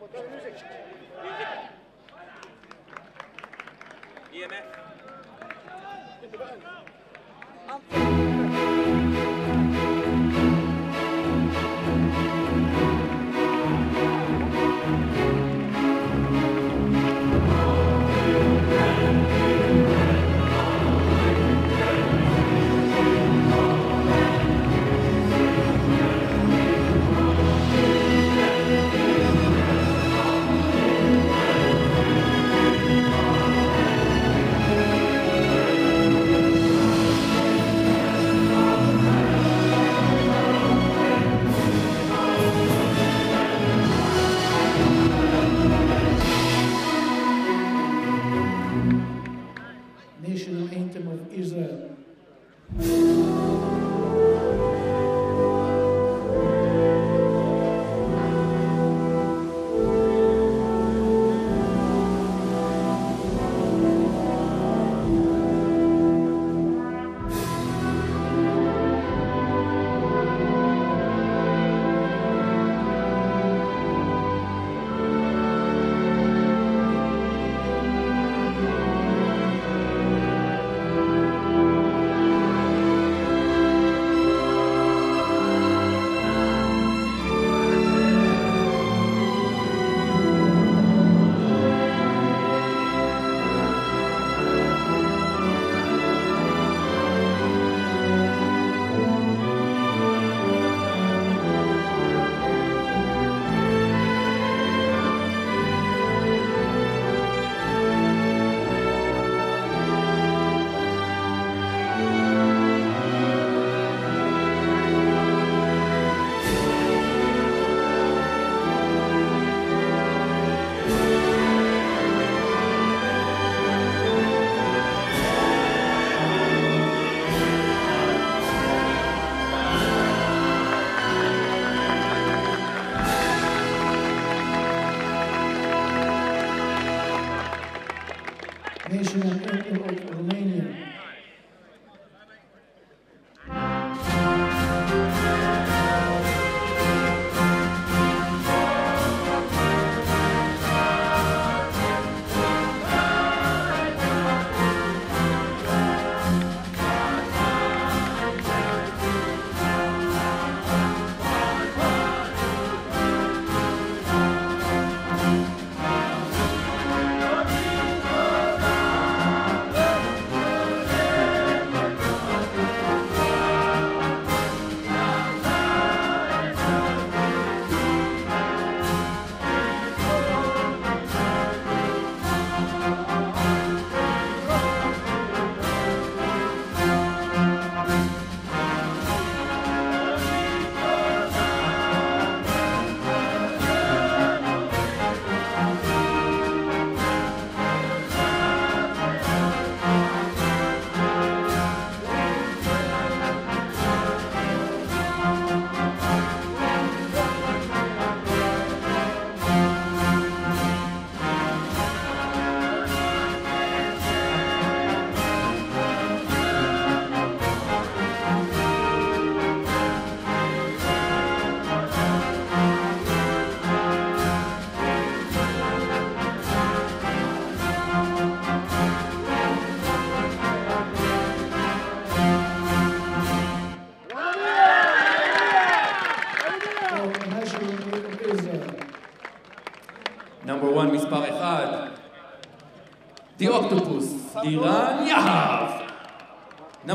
Music. EMF.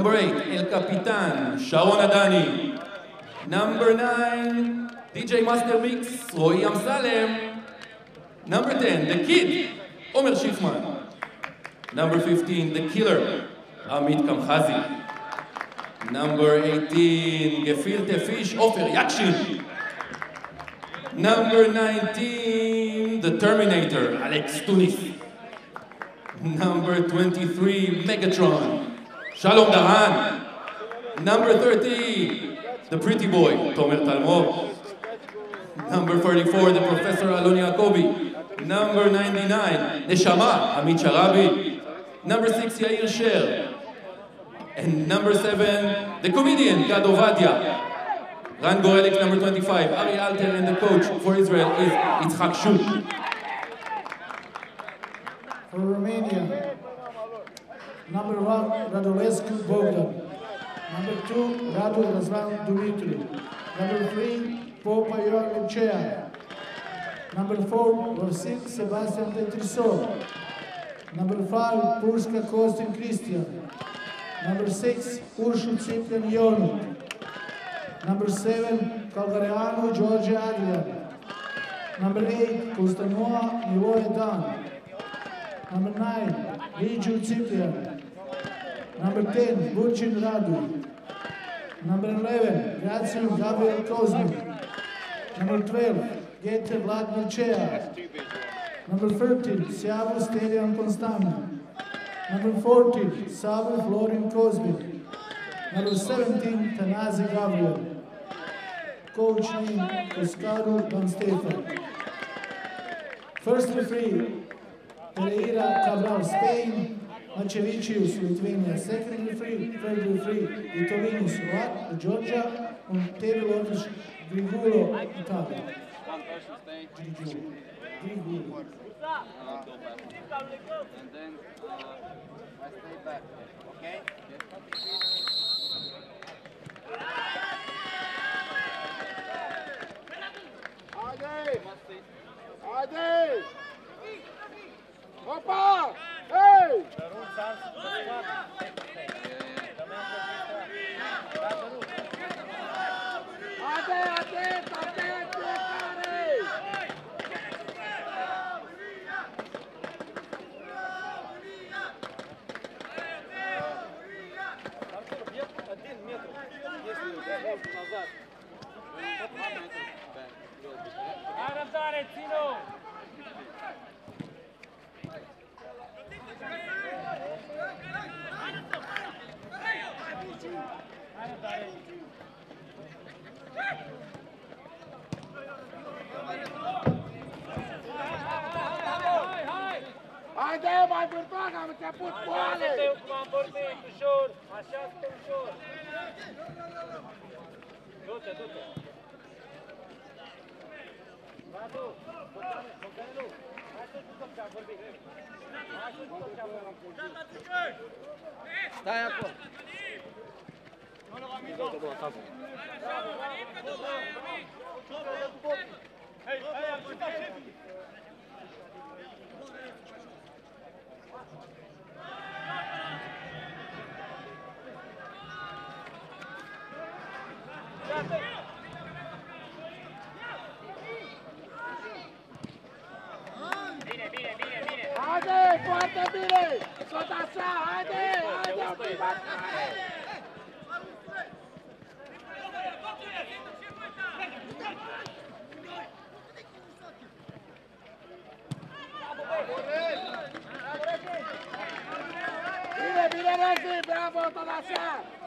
Number eight, El Capitan, Sharon Adani. Number nine, DJ Master Mix, Roy Amsalem. Number 10, The Kid, Omer Schiffman. Number 15, The Killer, Amit Kamhazi. Number 18, Gefilte Fish, Ofer Yakshin. Number 19, The Terminator, Alex Tunis. Number 23, Megatron. Shalom Dahan. Number 30, The Pretty Boy, Tomer Talmor. Number 44, The Professor Alon Yacobi. Number 99, Neshama, Amit Sharabi. Number 6, Yair Sher. And number 7, the comedian, Gad Ovadia. Ran Gorelik, number 25. Ari Alter and the coach for Israel is Yitzhak Shul. For Romania, number one, Radulescu Bogdan. Number two, Radu Razvan Dumitru. Number three, Popa Ion Licea. Number four, Rosin Sebastian Tetrisov. Number five, Purska Kostin Christian. Number six, Urshu Ciprian Jonut. Number seven, Calgareanu George Adrian. Number eight, Kostanoa Miloje Dan. Number nine, Ligiu Ciprian. Number 10, Burcin Radu. Number 11, Gracian Gabriel Kozmik. Number 12, Geter Vladimir Chea. Number 13, Siavu Stelian Konstantin. Number 14, Savu Florin Kozmik. Number 17, Tanazi Gabriel. Coach name, Pescaru Van Stefan. First referee, Pereira Cabral, Spain. Manchevicius, Lithuania, secondly free, thirdly free, Litovinus, Lat, Georgia, Montevilovic, Grigulo, Itália. Grigulo. Grigulo. And then uh, I stay? Adi! Adi! Opa! Hey! Hadi, hadi, hadi, hadi! Haide, mai bârtoag, am început boale! cum am vorbit, ușor, așa stă ușor. Du-te, du-te. Radu, Bogdane, Bogdanelu, hai să jucăm ce am vorbit. Hai să jucăm ce am vorbit. Stai acolo. Haide, bine! Tot așa, haide, haide, mai tare! Bine, bine, Rezi, bravo, tot așa!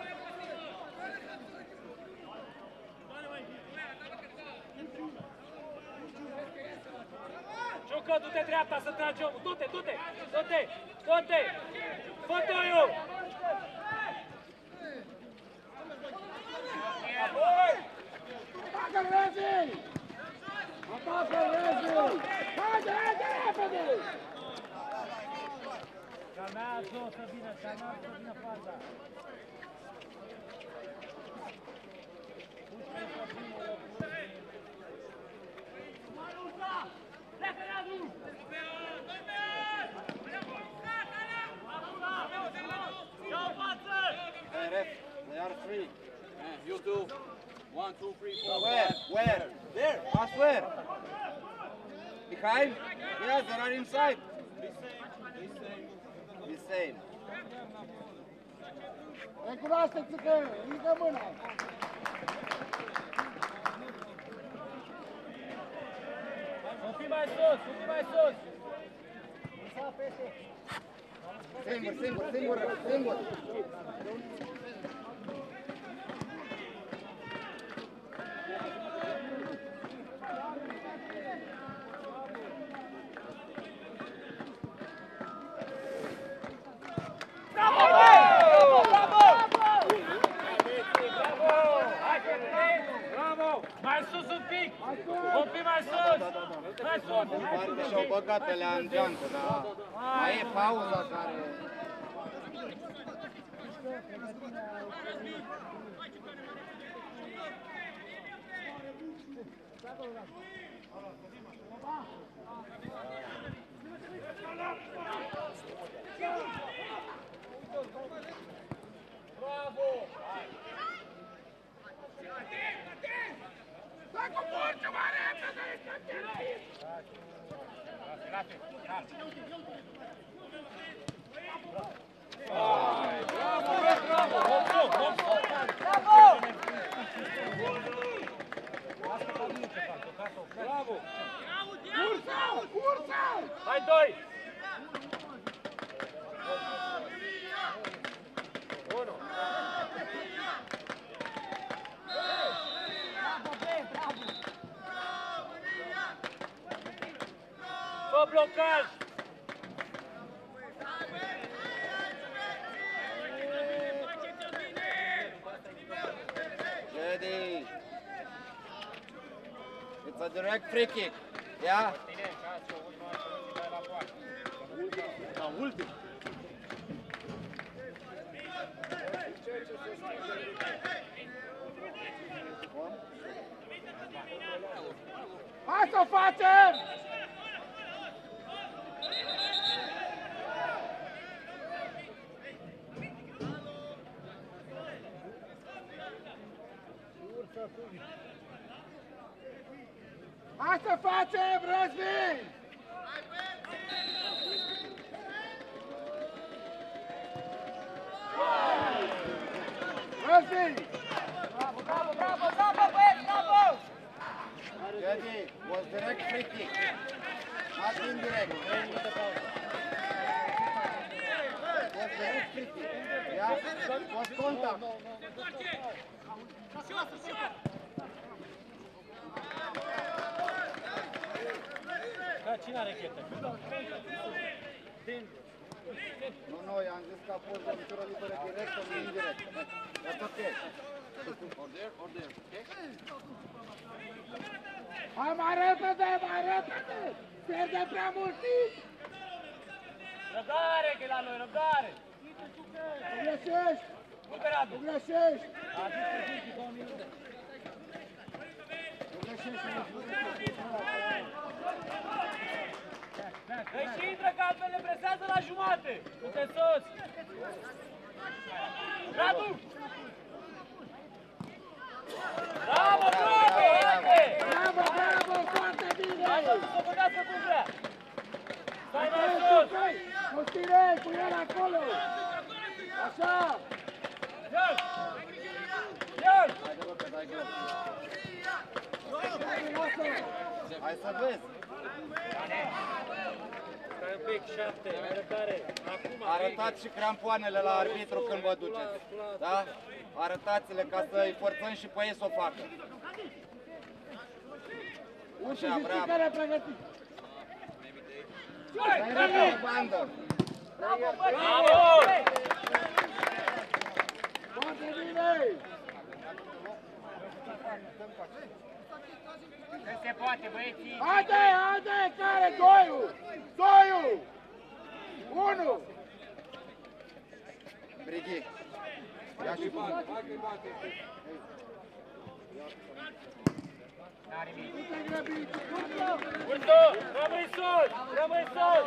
Ciucă, du-te dreapta să tragi omul. Du-te, du-te, du-te, du-te. Fătoiul. Apoi. Atacă Rezi! Atacă Rezi! Haide, haide, repede! Calmează-o să vină, calmează să vină faza. Hey, ref, they are three. Eh, you do one, two, three, four. Where? Where? There. Pass where? Behind? Yes, they are inside. The same. Recunoaște-ți că ridică mâna! Un pic mai sus, un pic mai sus. Singur, singur, singur, singur! Hai, Fernandez. Mai sus un pic! Un pic mai sus! Mai sus! Parcă și-au băgat alea în geantă, dar mai e pauza care... Hai free kick. Yeah? Indirect. Was direct free kick. Yeah? Was contact. Da, cine are chetă? Nu, nu, i-am zis că a fost lovitură liberă direct sau indirect. That's okay. Or there, or there. Okay? Hai mai repede, mai repede! Pierde prea mult timp! Răbdare, că e la noi, răbdare! Nu greșești! Nu pe Radu! Nu greșești! A zis că zici două minute. Nu greșești! nu greșești. Dă și intră că altfel ne presează la jumate! Du-te sus! Radu! Bravo, bravo! Haide! Bravo, bravo, foarte bine! Lasă să băgați cum vrea! Stai mai Stai, sus! stai! Nu stirei cu el acolo! Așa! Ia-l! Ia-l! Hai să vezi. Stai un pic, șapte, mai răbdare. Acum, Arătați și crampoanele la arbitru când vă duceți. Da? Arătați-le ca să-i forțăm și pe ei să o facă. Uite Așa, și bravo. care pregătit! Hai, Hai, bravo! repede, bandă! Bravo! Foarte bine! Când se poate, băieții! Haide, haide, care? Doiul! Doiul! Unu! Brighi. Ia și bun. Nu te grăbi! Ursu! Rămâi sus! Rămâi sus!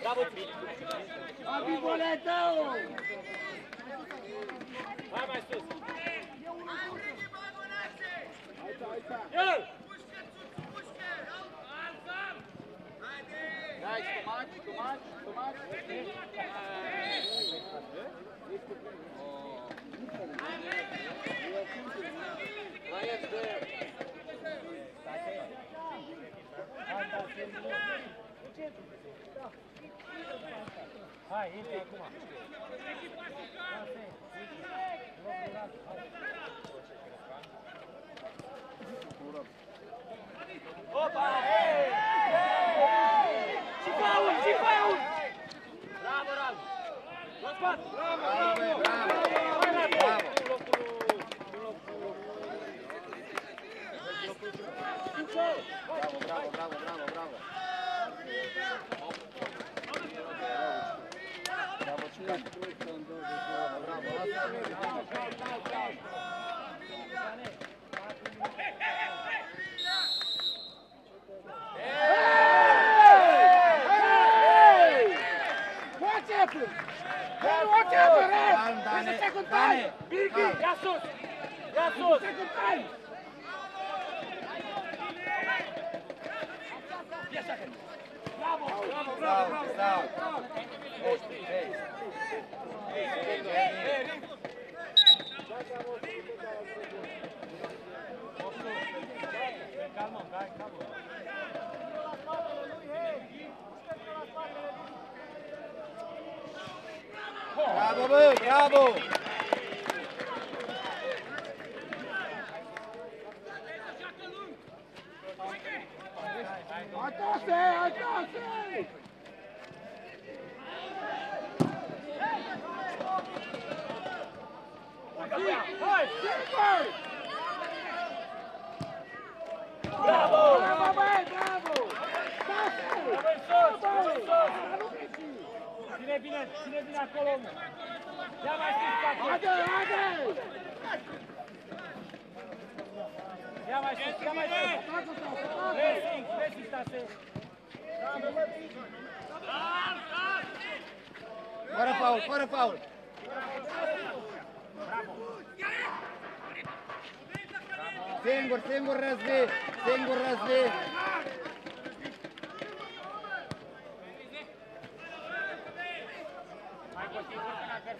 Bravo, Abi boletău! Hai mai sus! El! Guys, too much, too much, too much. Ryan's there. Thank you. Hai, intri acum. Opa! Hey! Și faul, și faul! Bravo, Radu! La spate! Bravo, bravo! bravo.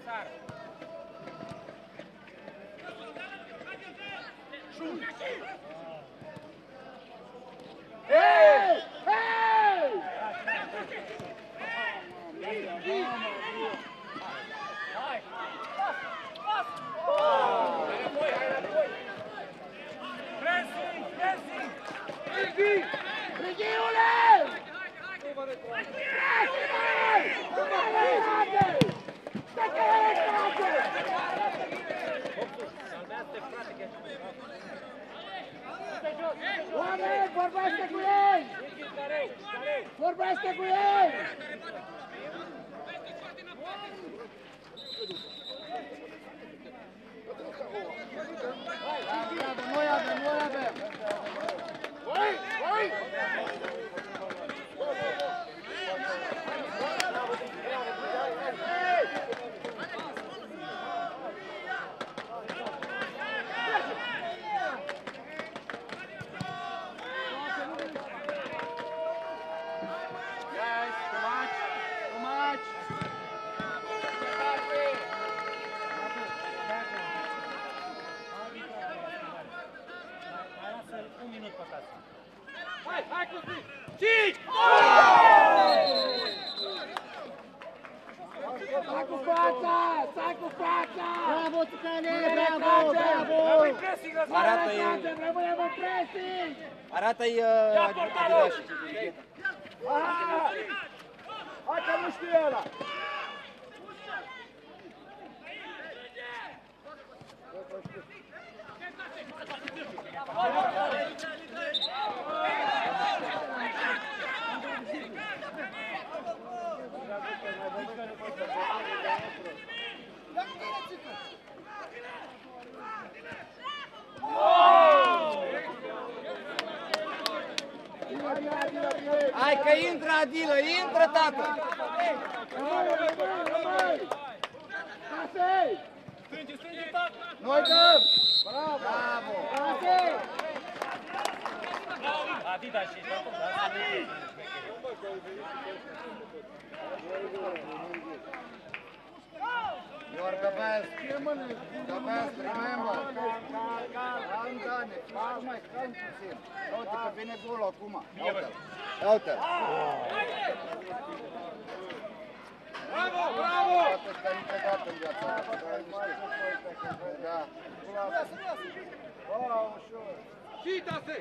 Sara. Shoot! știe ăla! Hai că intră Adilă, intră tată! Noi dăm! Bravo! Bravo! Casei! Adida și You're the best. The best, remember. Calm down. Faci mai calm puțin. Uite că vine golul acum. Uite-l. Uite-l. Bravo, bravo! Poate stai niciodată în viața asta. Da. Oh, ușor. Chita-se!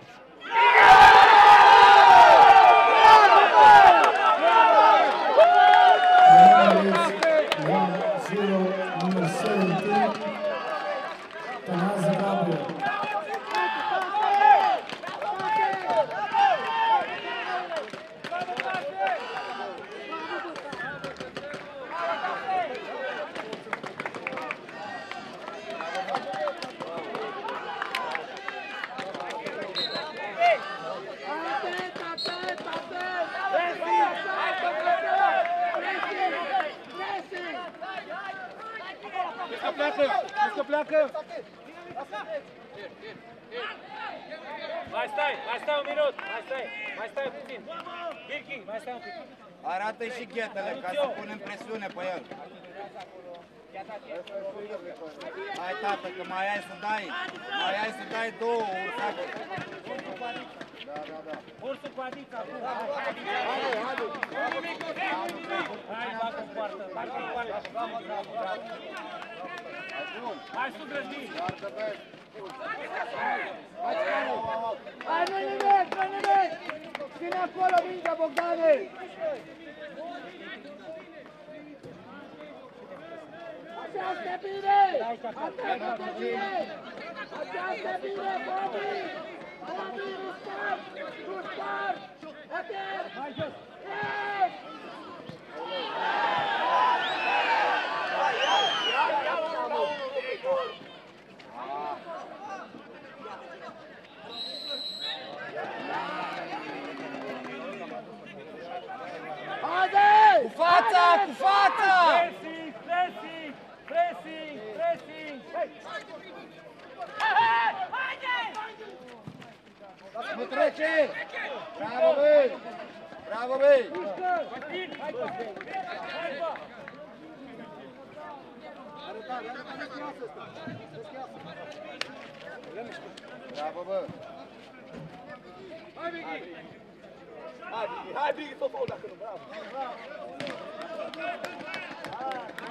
One zero, number 17, Tanaza Gabriel. Atent, atent, atent! Pressing! Pressing! Pressing! pleacă! Că pleacă! Mai stai, mai stai un minut, mai stai, mai stai puțin. Birki, mai stai un pic. Arată și ghetele ca să punem presiune pe el. Hai tată, că mai ai să dai, mai ai să dai două ursache. Da, da, da. Ursul cu adița, acum. Hai, bagă în poartă, bagă în poartă. Hai, sus, Răzbin. Hai, nu nimic, nu nimic! Ține acolo mingea, Bogdane! Așa este bine! Așa este bine! Așa este bine, Bobby! Bobby, Fatah! Nu trece! Bravo, băi! Bravo, băi! Hai, bă. Hai, bă. Bravo, bă! Hai, Biggie, tot faul dacă nu, bravo!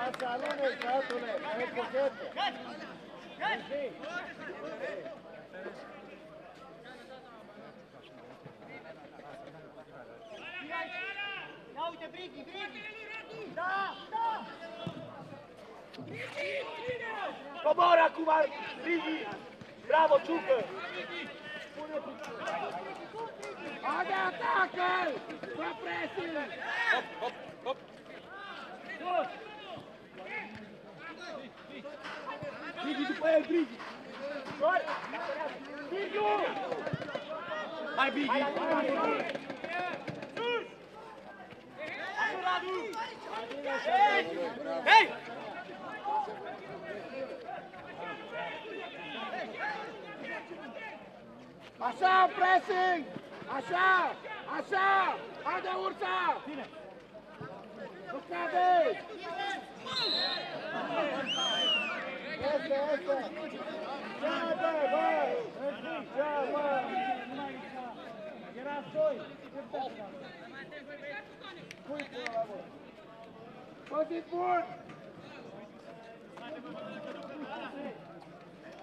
Asta Ajde, brigi, brigi! Da, da! Komora, Kumar, brigi! Bravo, Čuke! Ajde, atakaj! Koja presija! Hop, hop, hop! Brigi, tu pa je, brigi! Brigi! Vai, Brigi! Vai, Brigi! Hei! Așa, pressing! Așa! Așa! Haide, ursa! Bine! Nu cade! Este, este! Cade, bă! Cea, bă! Era doi. Păsit bun!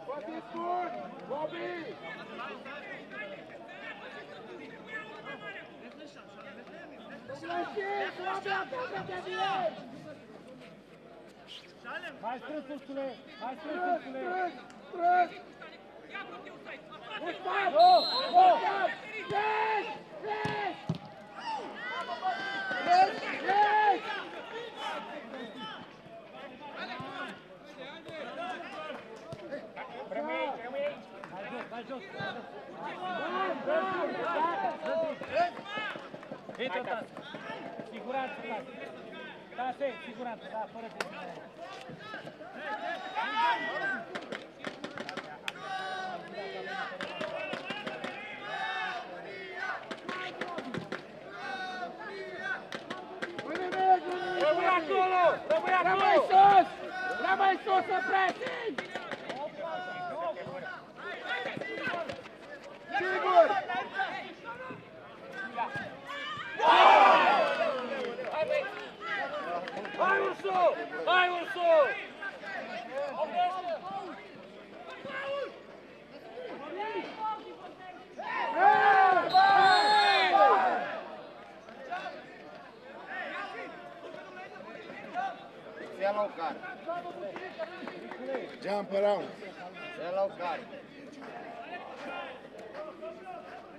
Păsit bun! Bobby! Sfârșit! Bobby, atacă de direct! Hai strâns, Ursule. Hai strâns, Strâns, Ursule. strâns, strâns! Nu stai! Nu! Nu! Yes! Yes! Yes! Yes! Hai jos, hai jos. Bun, bun! Intră, Tase. Siguranță, Tase. Tase, siguranță, da, fără de... acolo! Rămâi acolo! Rămâi sus! Rămâi sus în! Jump around. Yellow card.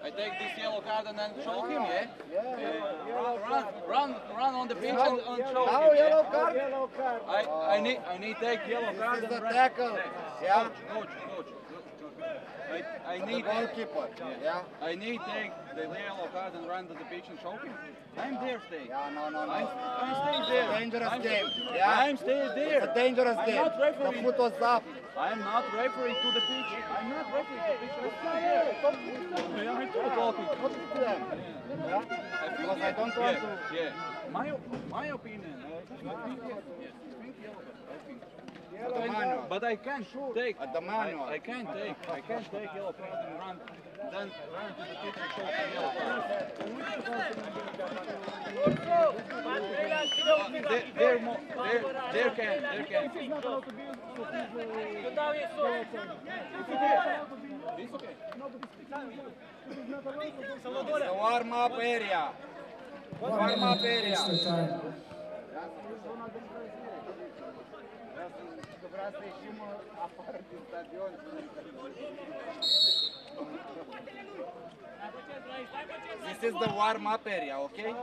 I take this yellow card and then choke him, yeah? Yeah. Run, run, run, run on the bench and, and choke Now him, yeah? yellow card. Yellow card. I, I need, I need take yellow card This is the tackle. Yeah. Coach, coach, coach. I, I The need, goalkeeper. Yeah. I need take the yellow card and run to the pitch and him. I'm there, stay. Yeah, no, no, I'm. I'm staying there. Dangerous I'm, game. Yeah. I'm staying It's there. a dangerous I'm game. not The referee. foot was up. I'm not referee to the pitch. I'm not referee to the pitch. I'm staying there. Yeah, I'm talking. What is them? Yeah. I think Because I don't want yeah, to. Yeah, my my opinion. I, I think yes, yes. I think yellow. I think. At the manual. But I can't take. At the manual. I, I can't take. I can't take yellow card and run. Then run to the pitch and show the yellow card. There, there, mo- there, there can, there can. Dau Isus! It's okay. The warm up area. Warm up area. Extra time. Că vrea să ieșim afară din stadion. This is the warm up area, okay?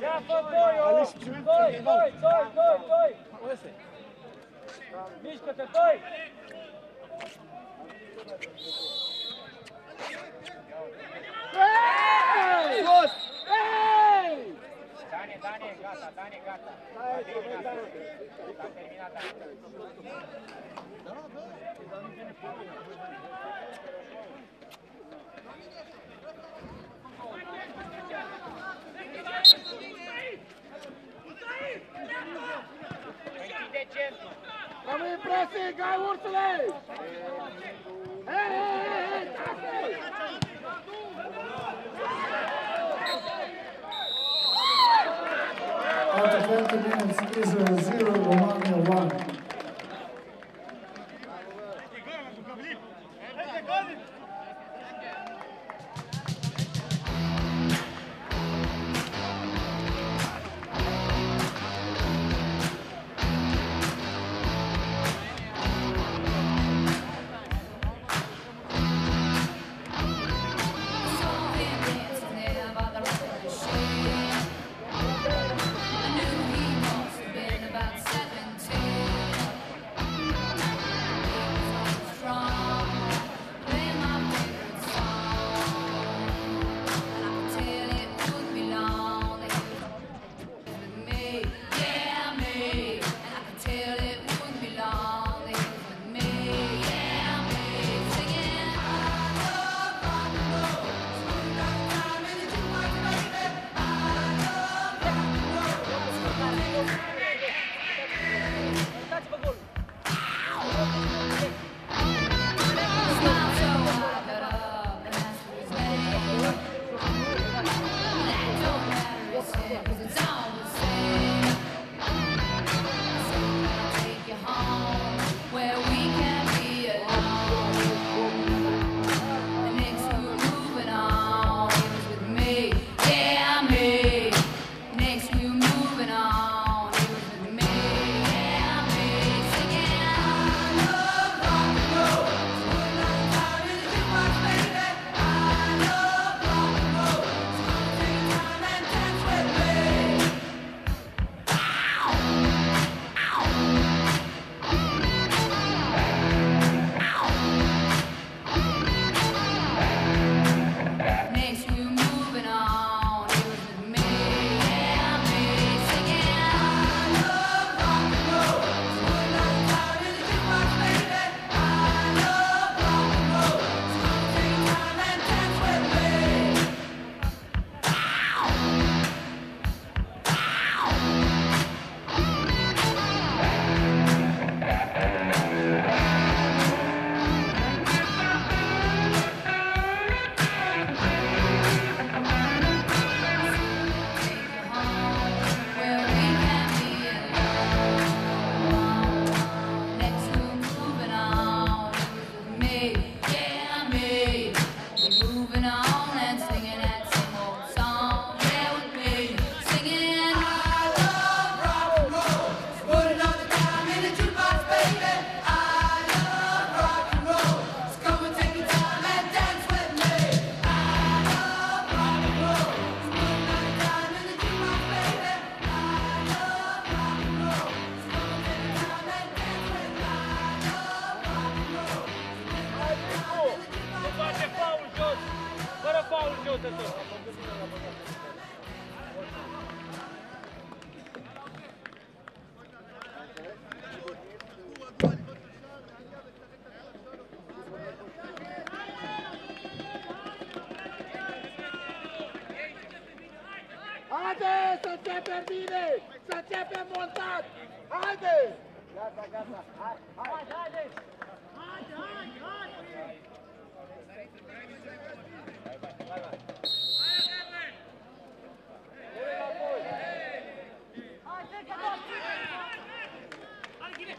Ia fă doi, o! Doi, doi, doi, doi, doi! Mișcă-te, doi! Hey! Sus! Hey! Dani, Dani, gata, Dani, gata. S-a terminat. S-a terminat, Dani. Închide centru. Rămâi pressing, hai ursule! Hei, hei, hei, hei, After 20 minutes, Israel 0, Romania 1.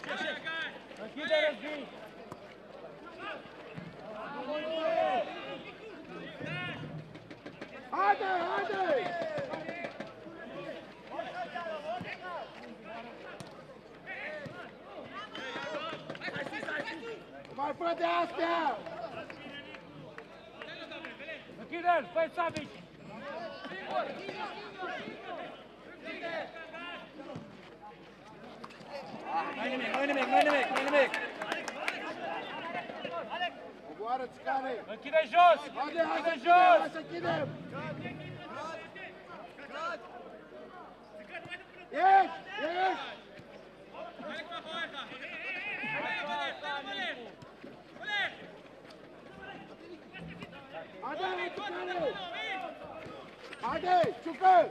Aqui, Darazinho. Hadi, hadi. Vai pra destra. Aqui, Darazinho, faz sabe. Nu-i nimic, nu-i nimic, nu-i nimic. Coboară-ți care! Închide jos! Haide, hai să Închide închidem, jos! hai să închidem! Ești, ești! Haide, Ciucare! Haide, Ciucă!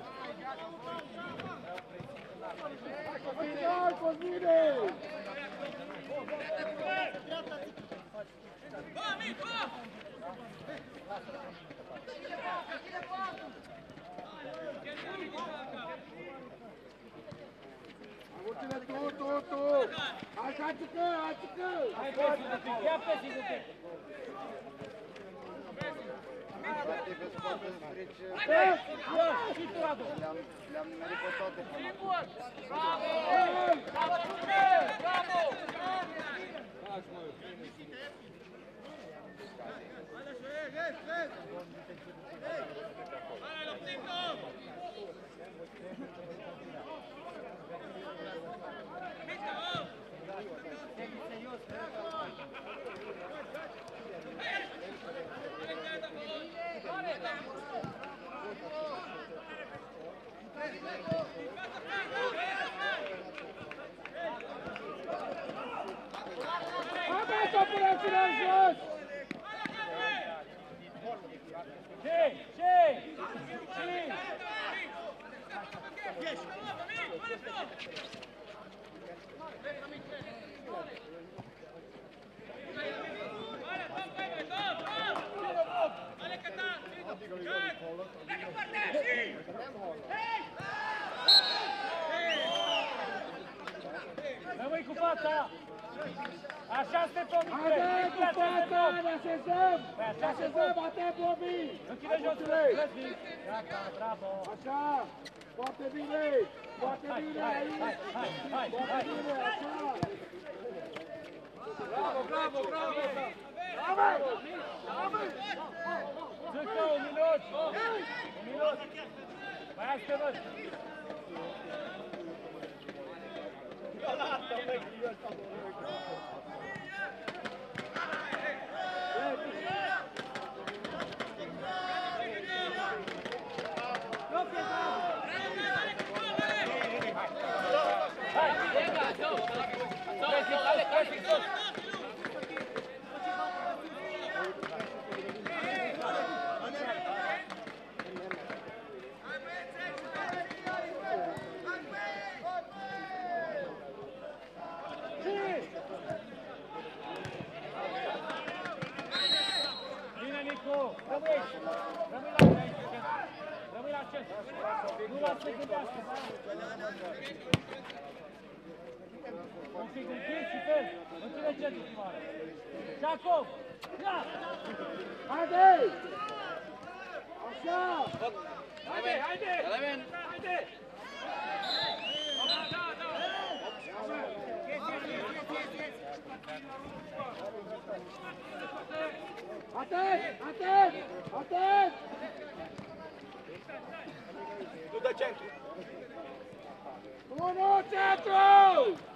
Hadi çıkın, vai, çıkın. Hayır, ben sizi tutuyorum. vai, ben sizi tutuyorum. Un pic, ia pe un pic! Sportive, sportive, strice. Ia, și tu, Radu! Le-am, le-am nimerit pe toate până acum. Haideți Bravo, bravo, bravo! Dawaj! Dawaj! Tylko, Miloć! Miloć! Pajasz, Nu la să gândească! Un pic închis și fel! Închide centru prima oară! Și acum! Ia! Haide! Așa! Haide, haide! Haide! Atent! Atent! Atent! Tudo Uno, centro!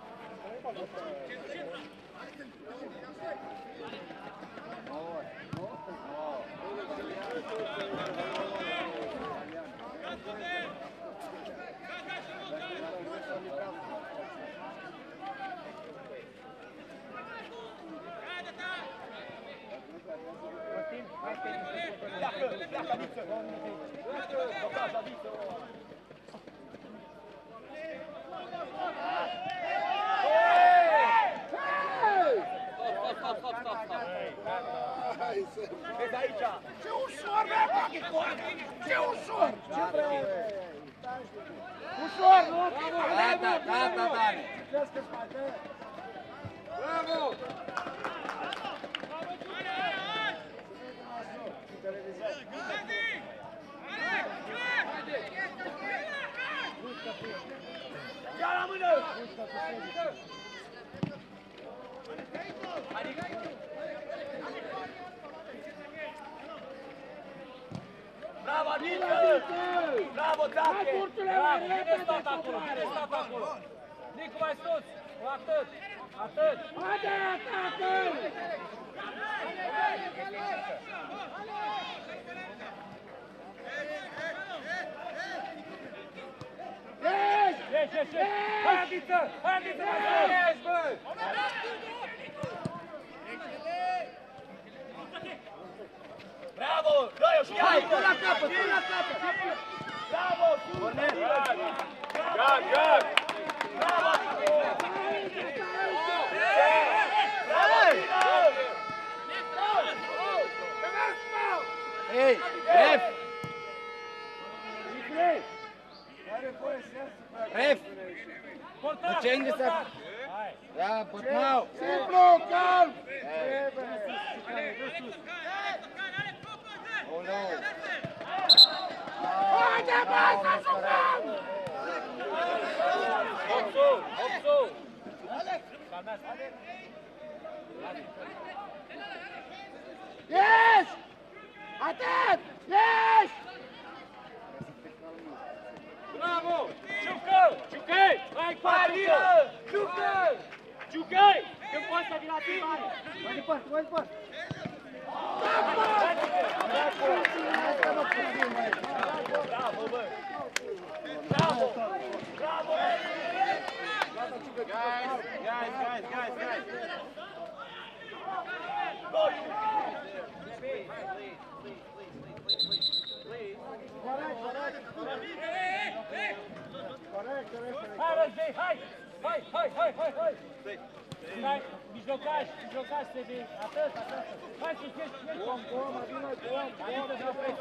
Vai, vai, vai, vai, vai, Ce ușor, bă, bagă corna! Ce ușor! Ce vreau? Ușor, nu? Gata, gata, Dani! Bravo! Bravo! Bravo! Ia la mână! Bravo, Adică! Bravo, Tache! Hai, Curțule, Bravo, mai bine repede, stat acolo, Cocoare. bine stat acolo! Nicu, mai sus! Atât! Atât! Haide, atacă! Ești! Ieși, ieși, ieși! Hai, Adiță! Hai, Adiță, mai sus! Ieși, bă! Bravo! Dă-i-o și Hai, hai! până la capăt, până la capăt! Bravo! Gag, gag! Bravo! Ei, ref! Ref! Ref! Change essa. up. Yeah, but now. Cipro, calm! Oh no. Olha, olha, olha, olha, olha, olha, olha, olha, Bravo! Ciucă! Ciucă! Hai, Parilă! Ciucă! Ciucă! Când poți să vii la tine! Mai departe, mai departe! Bravo, bă! Bravo! Bravo! Guys, guys, guys, guys, Hai, hai, hai, hai, hai! Hai, mijlocaș, mijlocaș se vei, atât, atât. Hai sus, ieși, ieși! Om, om, adună, om, om, de preț.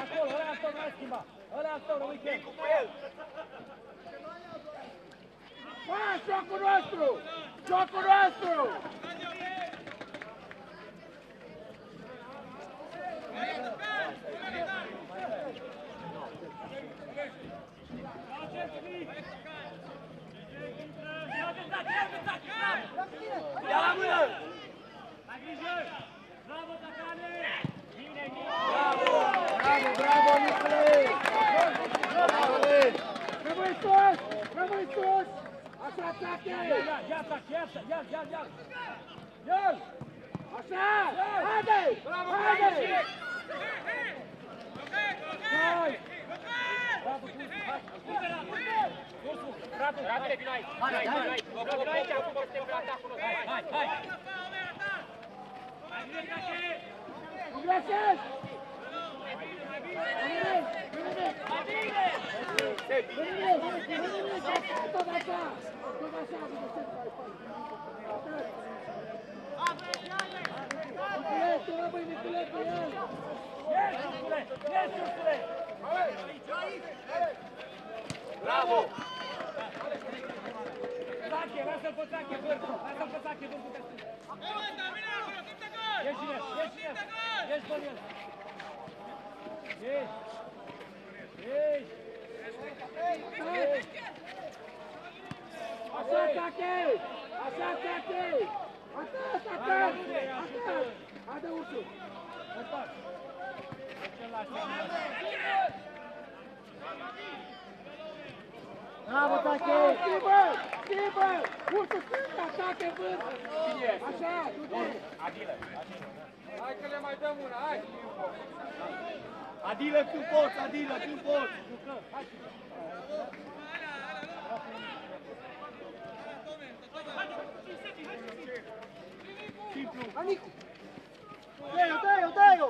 Acolo, ăla al tău nu mai schimba. Ăla al tău, rămâi cu el. Hai, jocul nostru! Jocul nostru! Ia la mână! Ai grijă! Bravo, Tacane! Bine, bine! Bravo! Bravo, bravo, Nicule! Bravo, Len! Rămâi sus! Rămâi sus! Așa, atache! Ia, ia, ia, tac, ia, ia, ia, ia! Ia! Așa! Haide! Haide! Hai! Bravo, Cursu, hai! Cursu, Radu, Radule, vino aici! Vino aici, vino aici! Vino aici, acum suntem pe atacul nostru! Hai, hai, hai! Hai, Bravo! Tache, lasă-l pe Tache, vârf! Lasă-l pe Tache, vârful pe sus! Ieși în el, ieși în el! Ieși pe el! Ieși! Ieși! Bravo, Tache! Schimbă! Schimbă! Ursu, schimbă! Tache, vârf! Așa, du-te! Adilă, Adilă! Hai că le mai dăm una, hai! Adilă când poți, Adilă când poți! Jucăm, hai! Simplu! Anicu! Dă-i-o, dă-i-o, dă-i-o!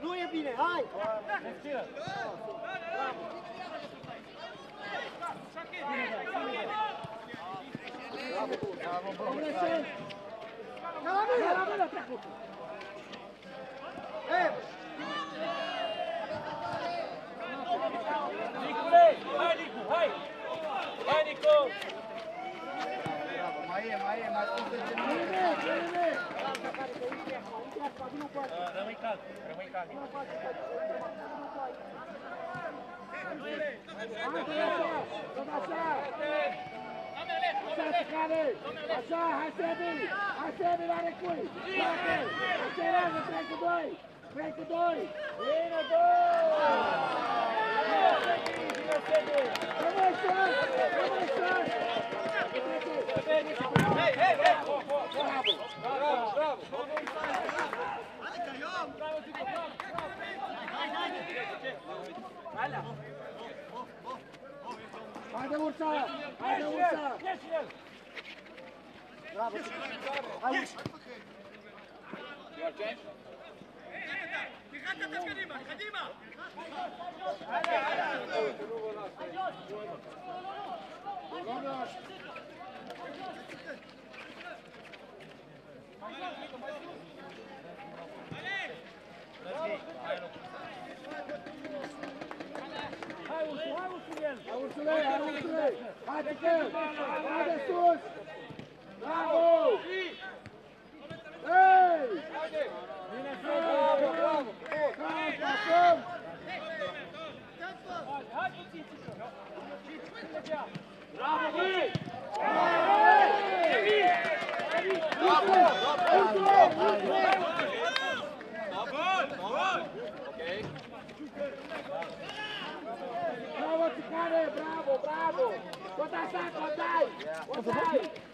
Nu e bine, hai! Respiră! Bravo, bravo! Calamela, calamela, treacă! Ei! Mai sunt 10 minute. Rămâi cald, rămâi cald. Tot așa! Așa, Ticane! Așa, hai Sebi! Hai Sebi la recui! Bate! Accelerează, 3 cu 2! frente, dois. Vira, dois. Vira, CD. Vamos mais chance. Vamos mais chance. Ei, ei, ei. Bravo, bravo. Vai, canhão. Vai, vai. Vai lá. Haydi vursa! Haydi vursa! Bravo. Haydi. Your change. Vai, Tiquinho! Vai, Jesus! Bravo! Bravo, bravo! Conta, sai, conta! Conta!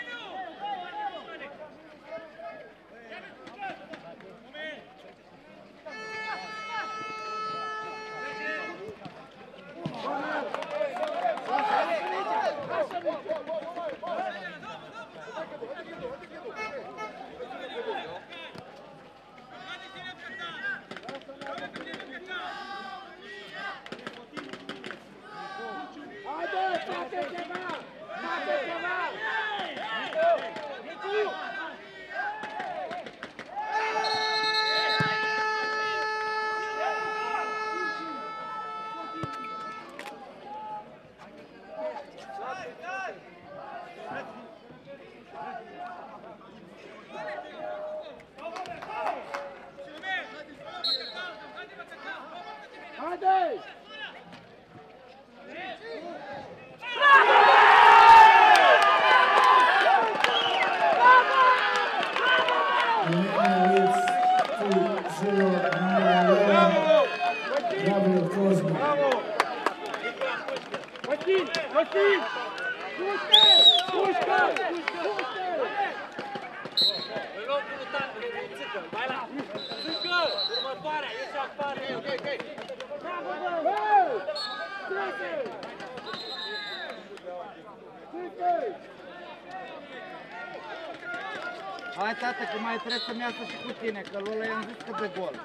trebuie să-mi iasă și cu tine, că lui ăla i-am zis că de gol.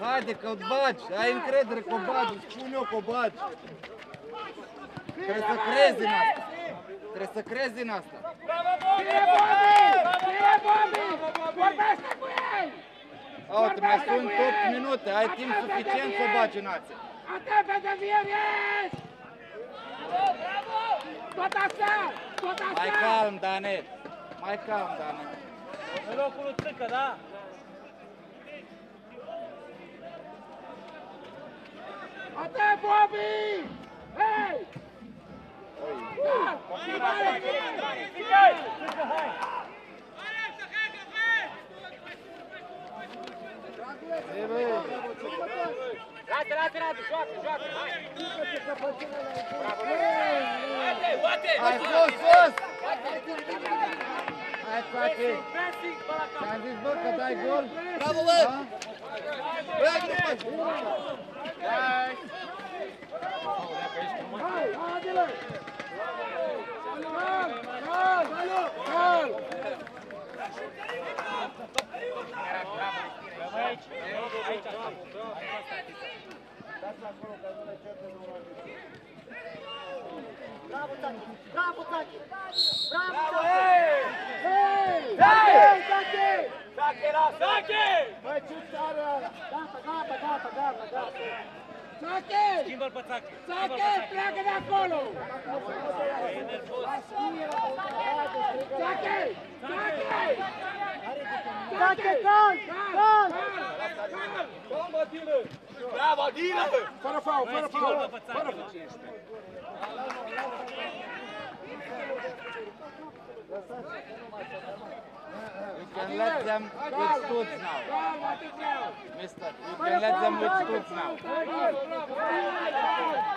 Haide, că o bagi, ai încredere că o bagi, îți spun eu că o bagi. Trebuie să crezi în asta. Trebuie să crezi în asta. Bravo, Bobby! Bine, Bobby! Bine, Bobby! Vorbește cu ei! Uite, mai sunt 8 minute, ai timp suficient să o bagi în ațe. Atent pe devieri, ești! Tot așa! Tot Mai așa! calm, Danet. Mai calm, Danet. În locul lui Țică, da? Atent, Bobby! Hei! Da! Schimbare! Țică! Țică, hai! Lasă, lasă, lasă, joacă, joacă, hai! Bate, bate! Hai sus, sus! Hai, frate! Pressing, pe la cap! Ți-am zis, bă, că dai gol? Bravo, bă! Bă, nu faci! Hai! Hai, haide-le! Cal, cal, cal! Rămâi aici, aici, Dați acolo, că nu le certe, nu mă Țachi! Bravo, Țachi! Bravo, Bravo, Țachi! hei! Hei! Hei! Hei, Țachi! Sache la sache! Băi, ce țară ăla? Gata, gata, gata, gata, gata! Țachi! Schimbă-l pe Sache! Țachi, pleacă de acolo! Țachi! Țachi! Țachi, cal! Cal! Bravo, Adina! Fără faul, fără faul! Schimbă-l pe Sache! You can let them with stoots now. Mister, you can let them with stoots now.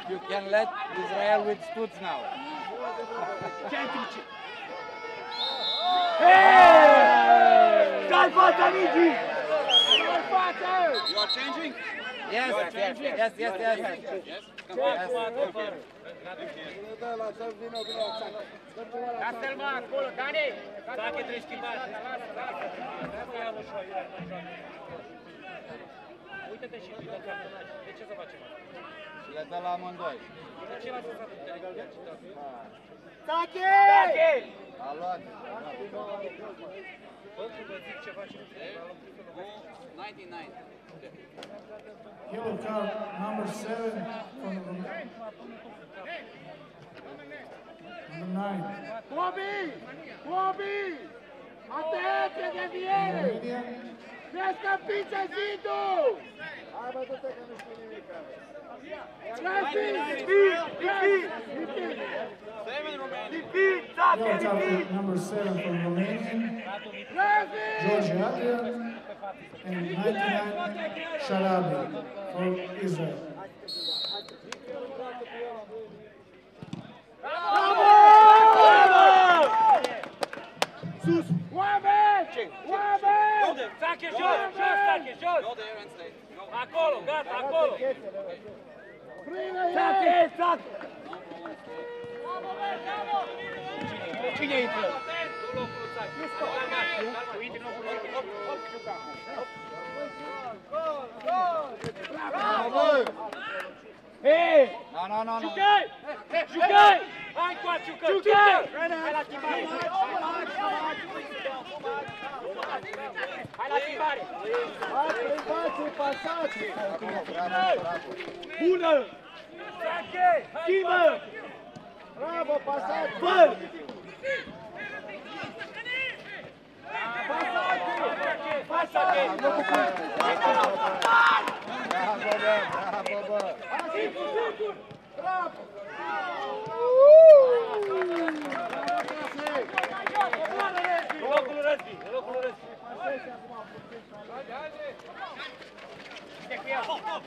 You can let Israel with stoots now. Dai fața, Nigi! You are changing? Yes, yes, yes, yes, yes. yes. Lasă-l mă acolo, Dani! Sache trebuie schimbat! Lasă, ia ușor, ia ușor. Uite-te și tu la cartonaj. De ce să facem asta? Și le dă la amândoi. De ce l-ați lăsat? Țachi! Sache! A luat. Bă, când vă zic ceva și nu știu, l-am oprit să 99. Yellow card number seven from Romania. Number nine. Bobby! Bobby! ¡Ataque de Number seven from Romania, Georgia and 99 Shalabi from Israel. Bravo! Sus! Oameni! Oameni! Sache jos, jos, Sache, jos! Acolo, gata, acolo! Prinde Sache, ei! Sache! Cine intră? Nu locul lui Sache. Calmat, calmat. Tu intri în locul lui Sache. Hei! No, no, no, no. Jucai! Jucai! Hai cu a jucări! Jucai! Hai la schimbare! Hai la schimbare! Hai, privați, pasați! Bravo, bravo. Bună! Sache! Schimbă! Bravo, pasați! Bă! Hai, Sache! Bravo, 报告。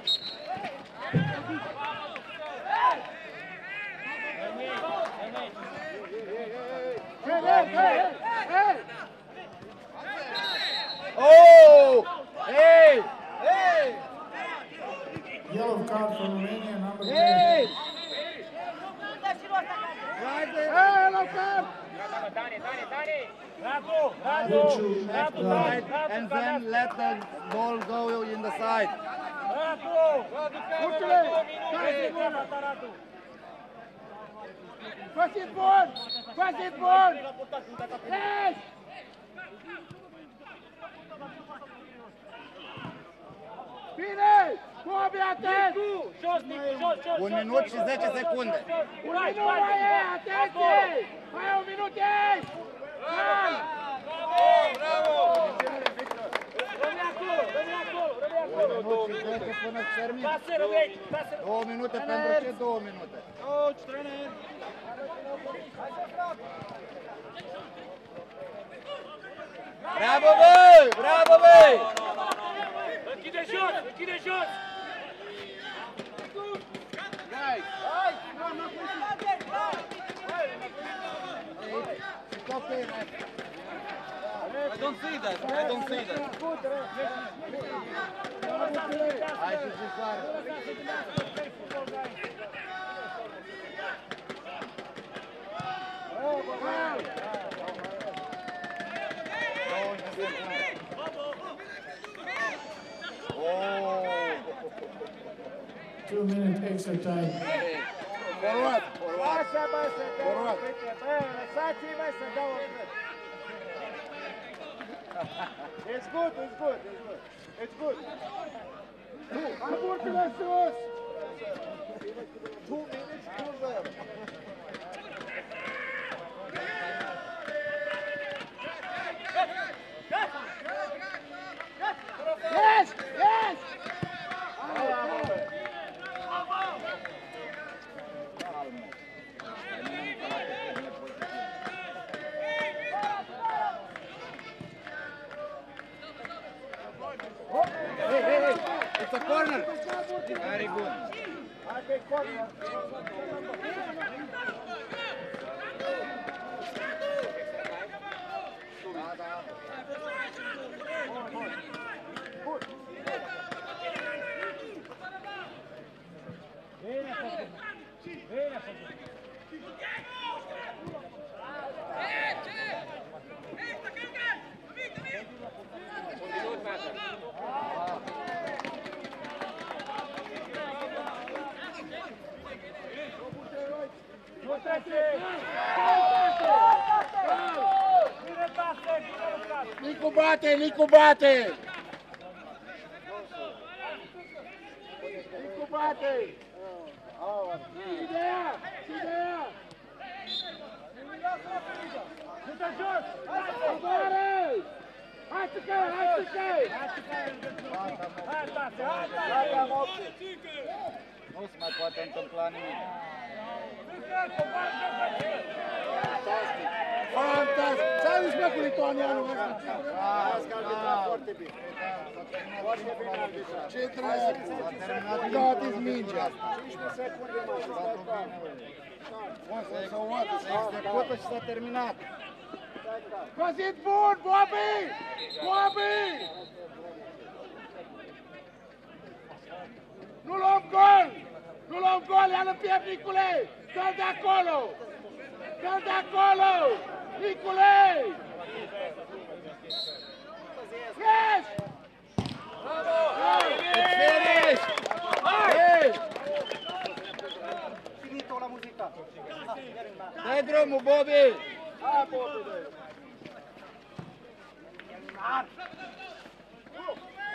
Bine! Bobby, atent! Jos, Nicu, jos, jos, Un jos, minut jos, și jos, 10 jos, secunde. jos, jos. Un Hai, minut hai, mai e! acolo. Atenție! Mai e un minut, ei! Hai! Rămâi acolo, rămâi acolo, rămâi acolo. Un minut și 10 până se termin. Lasă, rămâi, lasă. Două minute pentru ce două minute? Bravo, băi! Bravo, băi! Închide jos, închide jos. Okay, man. I don't see that. I don't see that. Hai să Oh. Two minute extra time. Forward, forward. It's good, it's good, it's good. It's good. Two minutes, two minutes, two minutes. Yes! Yes! Hey. It's a corner. Very good. Okay, corner. Da, da. Bine făcut. Bine făcut. Nu trece! Bine pase, bine lucrat! Nicu bate, Nicu bate. empate! Se ganhar, se ganhar! Chuta, chuta! Vambora! Vai, Tiquei, vai, Tiquei! Vai, Tiquei! Vai, Tiquei! Nu se mai poate întâmpla nimic. Fantastic! Fantastic! Zis, mă, cu lituanianul ăsta? Bravo, că a arbitrat bravo. foarte bine. Foarte bine arbitrat. Ce dracu, a terminat Dați timpul mingea. asta. 15 secunde mai și stai calm. Bun, se se execută și s-a terminat. Păzit bun, Bobby! Bobby! Nu luăm gol! Nu luăm gol, ia-l în piept, Nicule! Dă-l de acolo! Dă-l de acolo! Nicolei! Três! Bravo! Três! Três! Finito la musica. Dai Dromo, Bobby! Ah, Bobby! Animar!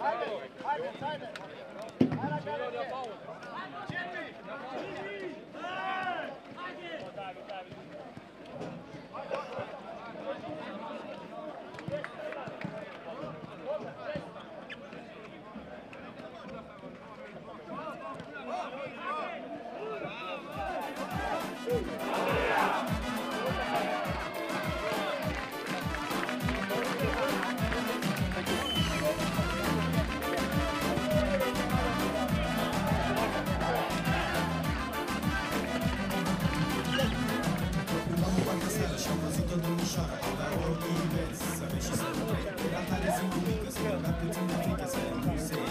Ajde, ajde, ajde. Argentina tiene que in the serio.